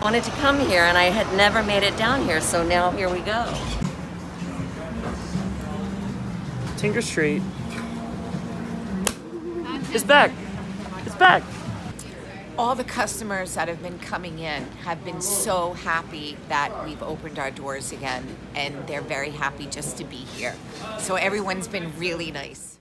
wanted to come here and I had never made it down here, so now here we go. Tinker Street is back. It's back. all the customers that have been coming in have been so happy that we've opened our doors again and they're very happy just to be here. So everyone's been really nice.